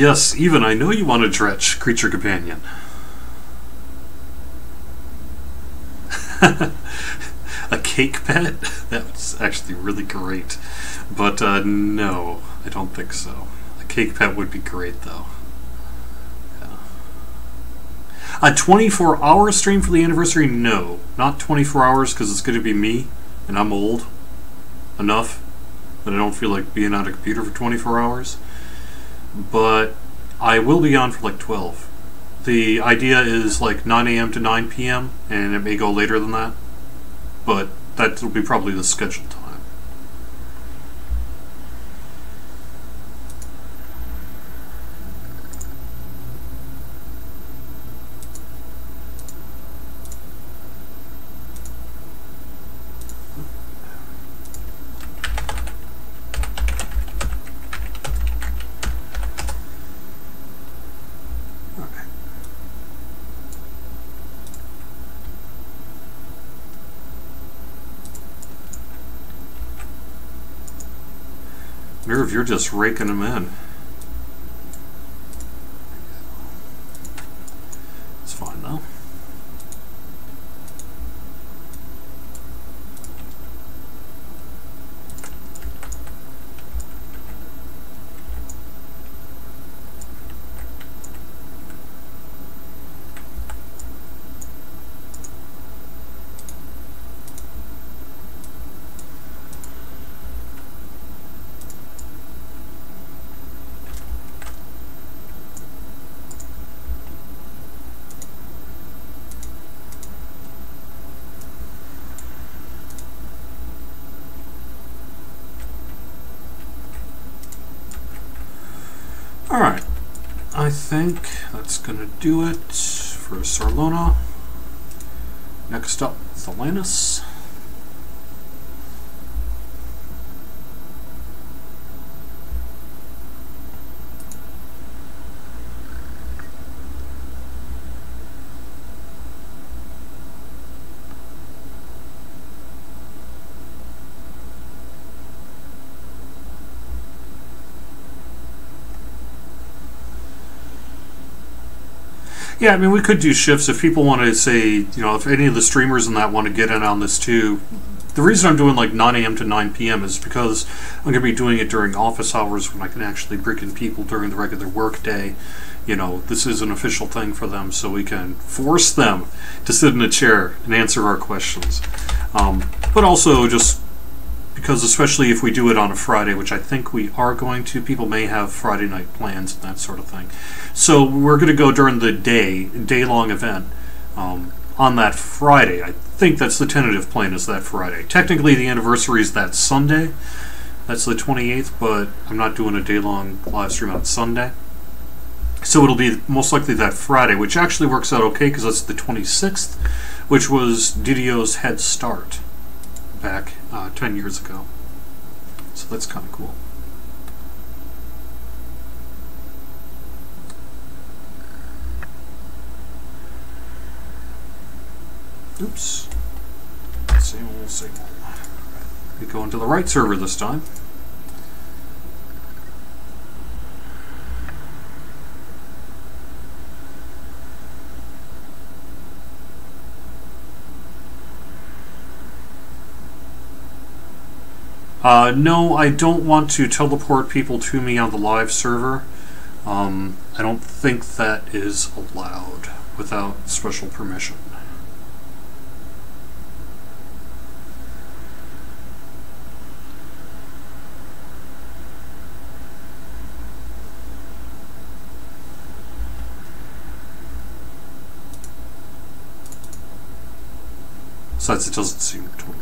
Yes, even I know you want a Dretch, creature companion. <laughs> a cake pet? <laughs> That's actually really great. But uh, no, I don't think so. A cake pet would be great though. A 24 hour stream for the anniversary? No. Not 24 hours because it's going to be me and I'm old enough that I don't feel like being on a computer for 24 hours but I will be on for like 12. The idea is like 9 a.m. to 9 p.m., and it may go later than that, but that will be probably the scheduled time. Nerve, you're just raking them in. It's fine though. Alright, I think that's going to do it for Sarlona. Next up, Thelanis. Yeah, I mean, we could do shifts if people want to say, you know, if any of the streamers and that want to get in on this too. The reason I'm doing like 9 a.m. to 9 p.m. is because I'm going to be doing it during office hours when I can actually bring in people during the regular work day. You know, this is an official thing for them, so we can force them to sit in a chair and answer our questions. Um, but also just because especially if we do it on a Friday, which I think we are going to, people may have Friday night plans and that sort of thing. So we're going to go during the day, day-long event um, on that Friday. I think that's the tentative plan is that Friday. Technically, the anniversary is that Sunday. That's the 28th, but I'm not doing a day-long live stream on Sunday. So it'll be most likely that Friday, which actually works out okay because that's the 26th, which was DDO's head start back uh, 10 years ago. So that's kind of cool. Oops. Same old, old. We go into the right server this time. Uh, no, I don't want to teleport people to me on the live server. Um, I don't think that is allowed without special permission. Besides, it doesn't seem totally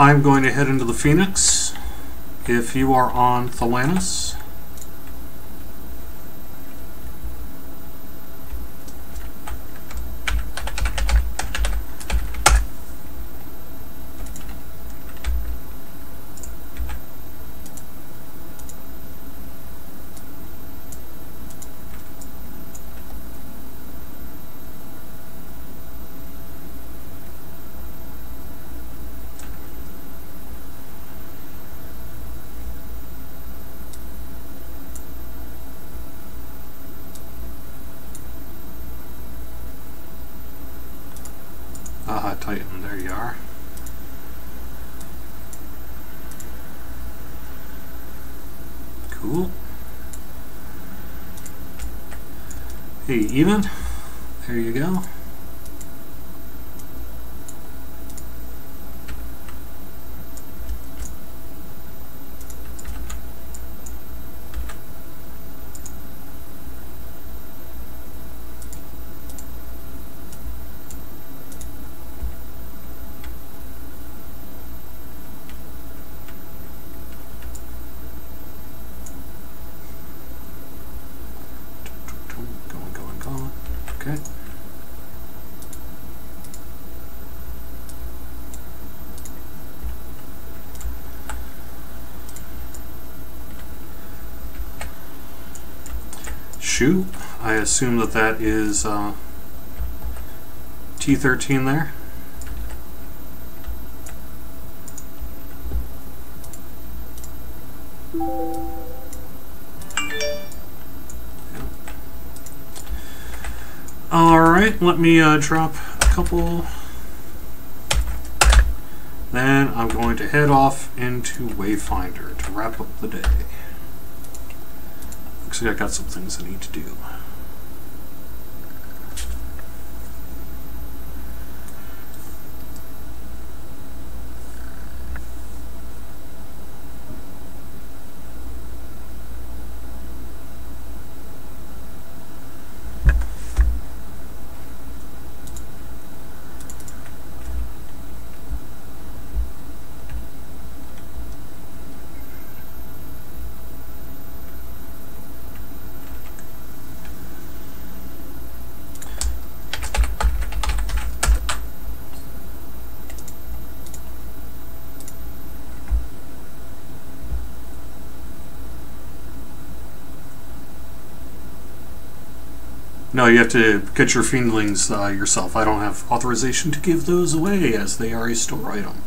I'm going to head into the Phoenix. If you are on Thelanis, Aha, Titan, there you are. Cool. Hey, even. There you go. Going, going, going. Okay. I assume that that is uh, T13 there. Alright, let me uh, drop a couple. Then I'm going to head off into Wayfinder to wrap up the day. Like I got some things I need to do. No, you have to get your fiendlings uh, yourself. I don't have authorization to give those away as they are a store item.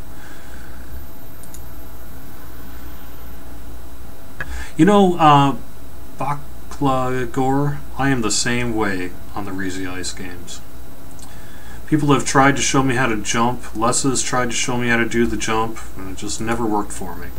You know, uh, Baklagor, I am the same way on the Reezy Ice games. People have tried to show me how to jump. Les has tried to show me how to do the jump, and it just never worked for me.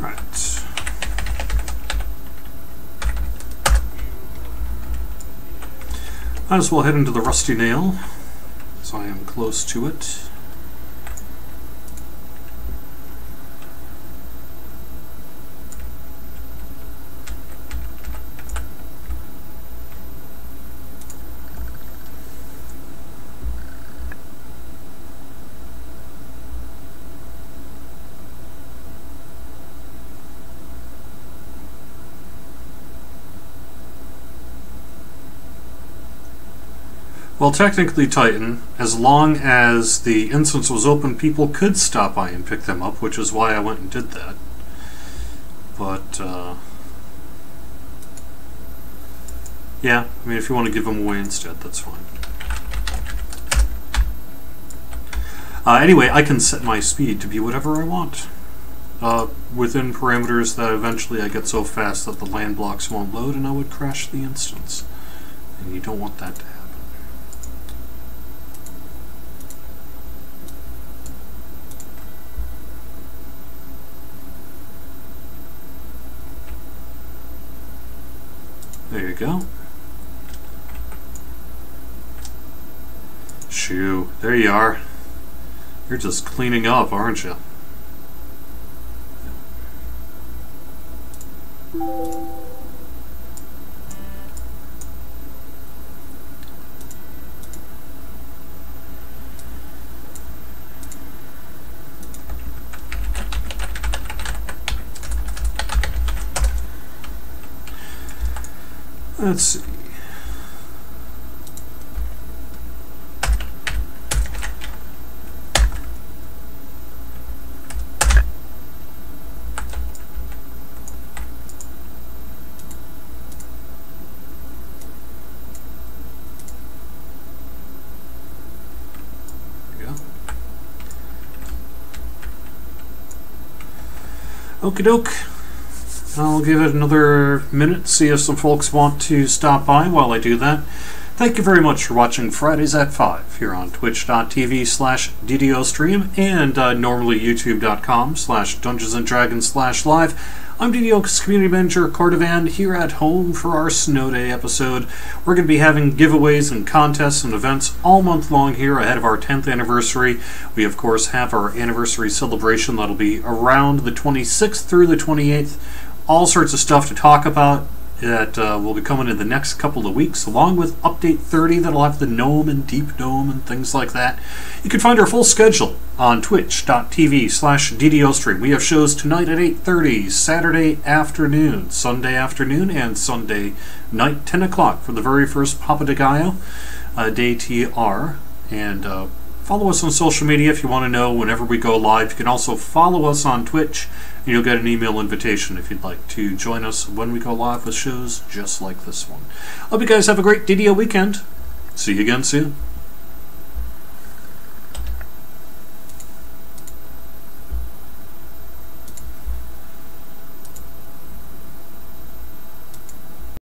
Right. Might as well head into the Rusty Nail, as I am close to it. Well, technically, Titan, as long as the instance was open, people could stop by and pick them up, which is why I went and did that. But, uh, yeah, I mean, if you want to give them away instead, that's fine. Uh, anyway, I can set my speed to be whatever I want. Uh, within parameters that eventually I get so fast that the land blocks won't load and I would crash the instance. And you don't want that to happen. There you go. Shoo, there you are. You're just cleaning up, aren't you? Let's see. Okie doke. I'll give it another minute, see if some folks want to stop by while I do that. Thank you very much for watching Fridays at 5 here on twitch.tv slash DDOstream and uh, normally youtube.com slash Dungeons and Dragons slash live. I'm DDO's community manager, Cordovan, here at home for our Snow Day episode. We're going to be having giveaways and contests and events all month long here ahead of our 10th anniversary. We, of course, have our anniversary celebration that'll be around the 26th through the 28th all sorts of stuff to talk about that uh, will be coming in the next couple of weeks, along with Update 30 that'll have the Gnome and Deep Gnome and things like that. You can find our full schedule on twitch.tv slash DDOstream. We have shows tonight at 8.30, Saturday afternoon, Sunday afternoon, and Sunday night, 10 o'clock for the very first Papa de Gallo uh, Day TR. And uh, follow us on social media if you want to know whenever we go live. You can also follow us on Twitch you'll get an email invitation if you'd like to join us when we go live with shows just like this one. Hope you guys have a great DDO weekend. See you again soon.